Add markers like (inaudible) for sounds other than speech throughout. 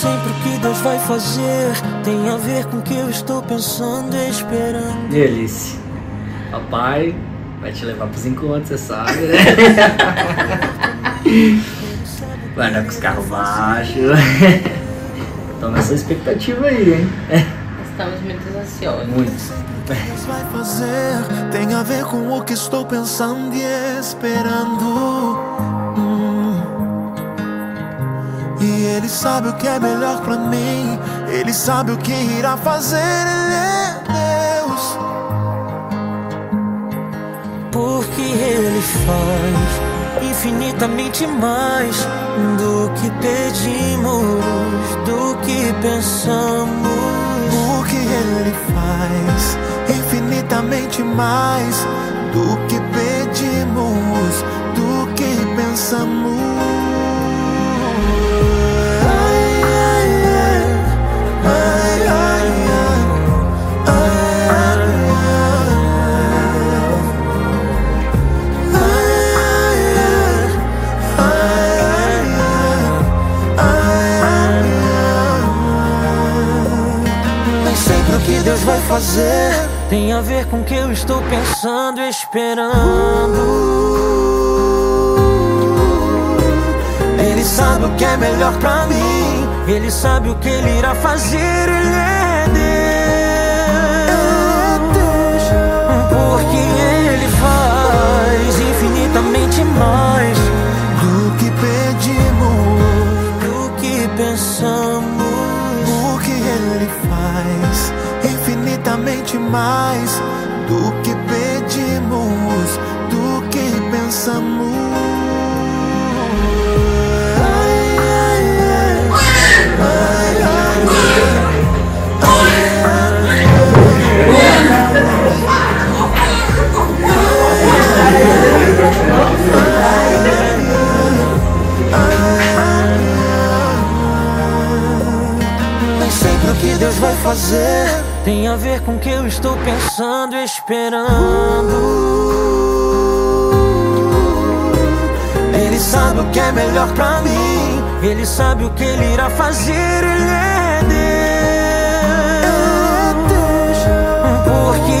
sempre o que Deus vai fazer tem a ver com o que eu estou pensando e esperando. Delícia. Papai vai te levar pros encontros, você sabe, né? (laughs) vai andar com os carros baixos. Então nessa expectativa aí, hein? Estamos muito ansiosos. Muito. Deus vai fazer tem a ver com o que estou pensando e esperando. Sabe o que é melhor pra mim. Ele sabe o que irá fazer. Ele é Deus. Porque Ele faz infinitamente mais do que pedimos, do que pensamos. O que Ele faz infinitamente mais do que pedimos, do que pensamos. Que Deus vai fazer tem a ver com o que eu estou pensando e esperando. Ele sabe o que é melhor pra mim, ele sabe o que ele irá fazer. Ele é Deus, porque ele faz infinitamente mais do que pedimos, do que pensamos. O que ele faz infinitamente mais do que pedimos, ver com o que eu estou pensando e esperando. Ele sabe o que é melhor pra mim, ele sabe o que ele irá fazer. Ele é Deus, porque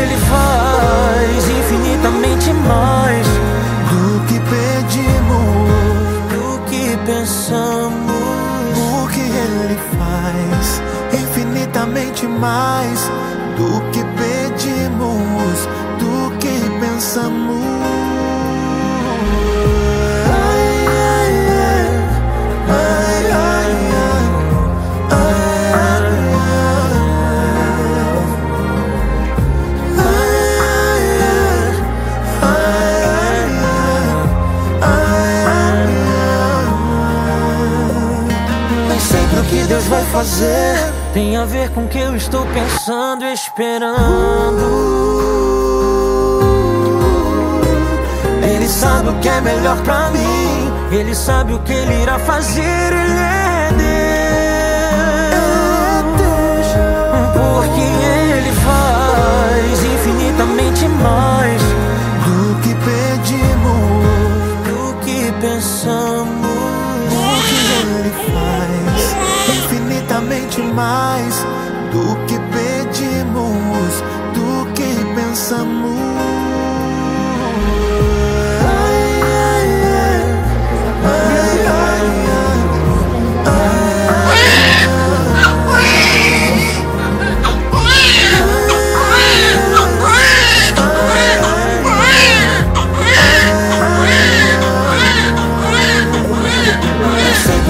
ele faz infinitamente mais do que pedimos, do que pensamos. O que ele faz infinitamente mais do que pedimos, do que pensamos. Deus vai fazer tem a ver com o que eu estou pensando esperando. Ele sabe o que é melhor pra mim, ele sabe o que ele irá fazer. Ele é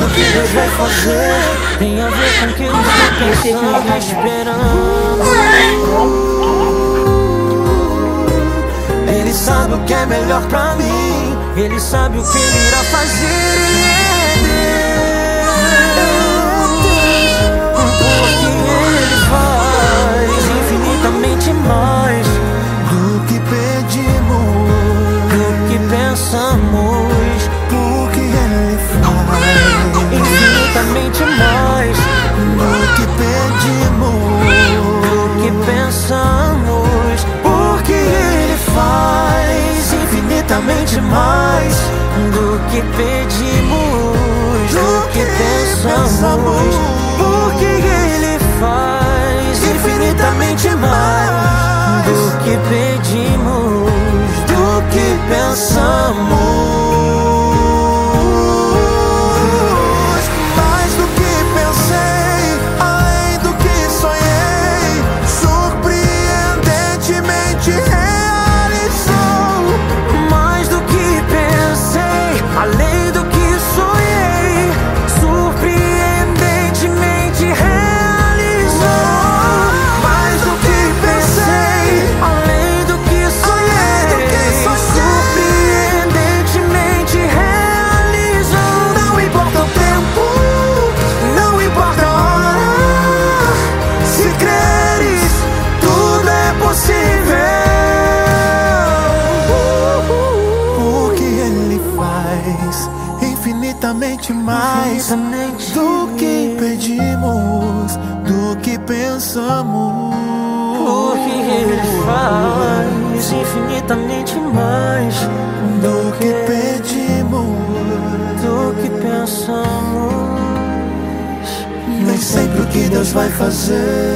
o que Deus vai fazer tem a ver com o que eu estou pensando e esperando. Ele sabe o que é melhor pra mim, ele sabe o que ele irá fazer. Ele é Deus, porque ele faz infinitamente mais do que pedimos, do que pensamos. pedimos, do que pensamos, porque Ele faz infinitamente mais. do que pedimos. Infinitamente mais do que pedimos, do que pensamos. Porque Ele faz infinitamente mais do que pedimos, do que pensamos. Nem sempre o que Deus vai fazer